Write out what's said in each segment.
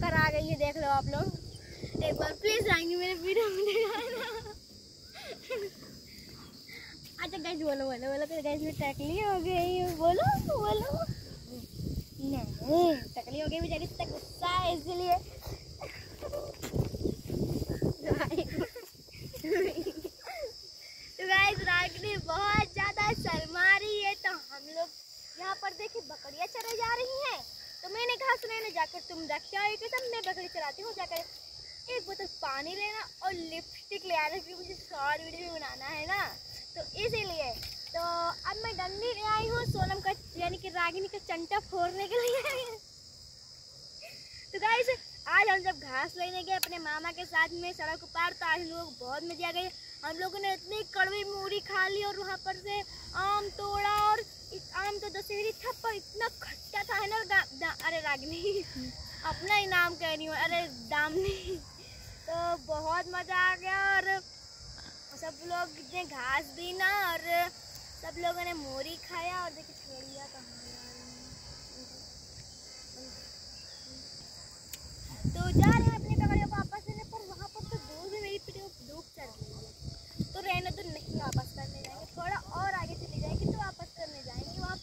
बनाकर आ गई है, देख लो आप लोग। एक बार प्लीज़ आएँगे मेरे वीडियो में अच्छा गैस बोलो बोलो बोलो तो गैस में टकली हो गई बोलो बोलो। नहीं, टकली हो गई बेचारी इतना गुस्सा है, इसलिए। तो गाइस रागिनी बहुत ज़्यादा शर्मा रही है तो हम लोग यहाँ पर देखे बकरियाँ चले जा रही हैं। तो मैंने कहा, सुने ना जाकर तुम रख जाओ एक मैं बकरी चलाती हूँ, जाकर एक बोतल पानी लेना और लिपस्टिक ले आना, क्योंकि मुझे शॉर्ट वीडियो भी बनाना है ना। तो इसीलिए तो अब मैं डंडी ले आई हूँ, सोनम का, यानी कि रागिनी का चंटा फोड़ने के लिए। तो गाइस आज हम जब घास लेने गए, अपने मामा के साथ में सड़क पार तो आज लोग बहुत मज़े आ गए हम लोगों ने इतनी कड़वी मूरी खा ली और वहाँ पर से आम तोड़ा और आम तो दशहरी था पर इतना खट्टा था ना? दा, अरे रागिनी अपना ही नाम कह रही हूँ। अरे दामनी तो बहुत मज़ा आ गया और सब लोग ने घास दी ना और सब लोगों ने मोरी खाया और देखिए छेड़िया तो तो जा रहे हैं अपनी पकड़ियों को वापस लेने पर वहाँ पर तो दूर भी मेरी पीढ़ी धूप चल रही है तो रहने तो नहीं वापस करने जाएँगे थोड़ा और आगे चली जाएगी तो वापस करने जाएँगे वहाँ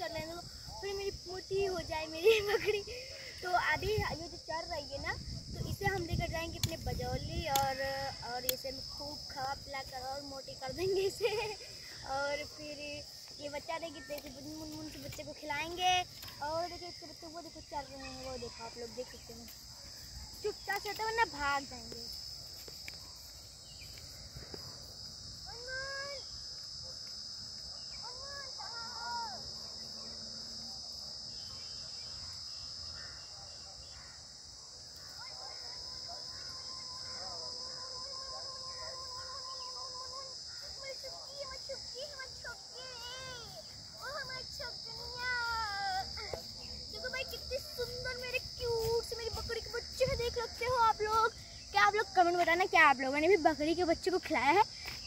चले रहे हैं फिर मेरी मोटी हो जाए, मेरी बकरी। तो अभी ये जो चल रही है ना तो इसे हम लेकर जाएँगे अपने बजौली और और इसे हम खूब खा पिला कर और मोटी कर देंगे इसे। और फिर ये बच्चा देखिए देखिए मुन मुन के बच्चे को खिलाएँगे। और देखिए, इसके बच्चे, वो देखो चल रहे हैं, वो देखो आप लोग देख सकते हैं। चुपचाप से तो वरना भाग जाएँगे देखो भाई कितनी सुंदर मेरे क्यूट से मेरी बकरी के बच्चे हैं देख सकते हो आप लोग क्या आप लोग कमेंट बताना क्या आप लोगों ने भी बकरी के बच्चे को खिलाया है?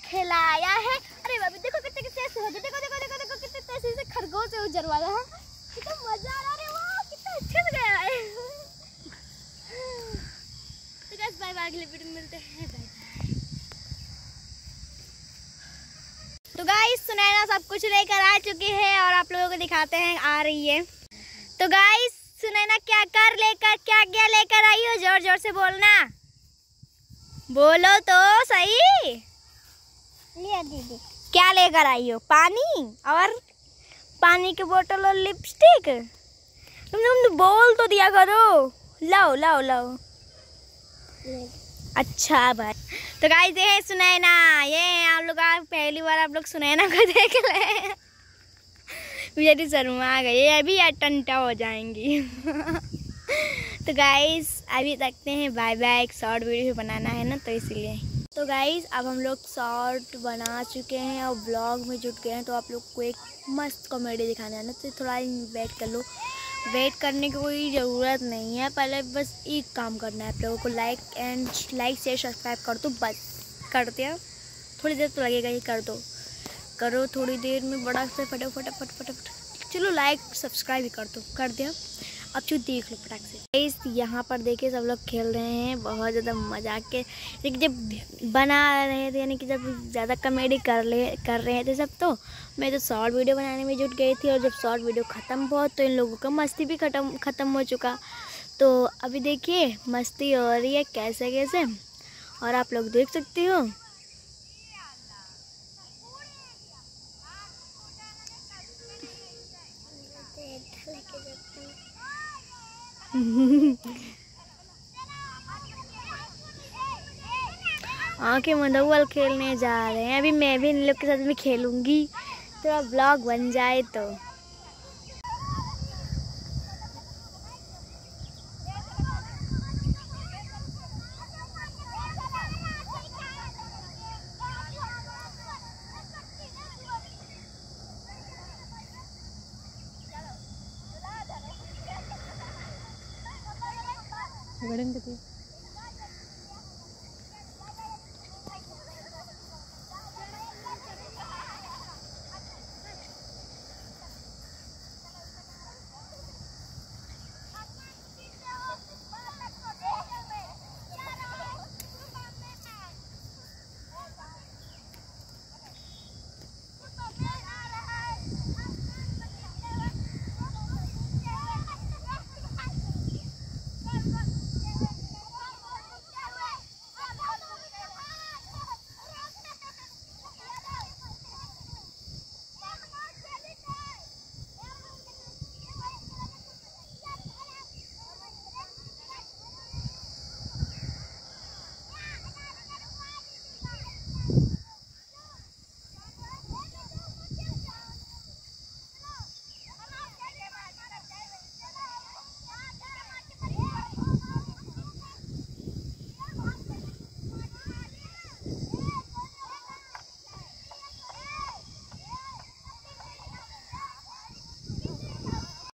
खिलाया है? अरे बाबी देखो कितने कितने ऐसे हो। गए देखो देखो देखो देखो, कितने तैसे से खरगोश से उजरवाया है? कितना मज़ा आ रहा है वाह, कितना अच्छे से गया है। तो गाइस बाय बाय अगले वीडियो में मिलते हैं। बाय तो गाइस सुनैना सब कुछ लेकर आ चुकी है और आप लोगों को दिखाते हैं, आ रही है। तो गाइस सुनैना क्या कर लेकर, क्या क्या लेकर? आई हो ज़ोर ज़ोर से बोलना। बोलो तो सही। लिया दीदी। क्या लेकर आई हो? पानी? और पानी की बोतल और लिपस्टिक? तुम तुम बोल तो दिया करो। लाओ लाओ लाओ। अच्छा भाई। तो गाइस ये है सुनैना। ये आप लोग आप पहली बार आप लोग सुनैना को देख हैं। बेचारी शर्मा गई। अभी यार टंटा हो जाएँगी। तो गाइस अभी तकते हैं बाय बाय एक शॉर्ट वीडियो बनाना है ना तो इसीलिए। तो गाइस अब हम लोग शॉर्ट बना चुके हैं और ब्लॉग में जुट गए हैं तो आप लोग को एक मस्त कॉमेडी दिखाना है ना तो थोड़ा वेट कर लो। वेट करने की कोई ज़रूरत नहीं है, पहले बस एक काम करना है, आप लोगों को like and like share subscribe कर दो, बस। करते हैं। थोड़ी देर तो लगेगा ही, कर दो। करो थोड़ी देर में, बड़ा से फटाफट फटाफट फटाफट। चलो लाइक सब्सक्राइब ही कर दो। कर दिया अब चू देख लो फटाक से। इस यहाँ पर देखिए सब लोग खेल रहे हैं, बहुत ज़्यादा मज़ाक के। लेकिन जब बना रहे थे, यानी कि जब ज़्यादा कॉमेडी कर ले, कर रहे थे सब तो मैं तो शॉर्ट वीडियो बनाने में जुट गई थी और जब शॉर्ट वीडियो ख़त्म हुआ तो इन लोगों का मस्ती भी ख़त्म ख़त्म हो चुका। तो अभी देखिए, मस्ती हो रही है कैसे कैसे? और आप लोग देख सकती हो। आँखें मधुबल खेलने जा रहे हैं। अभी मैं भी इन लोग के साथ में खेलूँगी। थोड़ा ब्लॉग बन जाए तो। गड़न के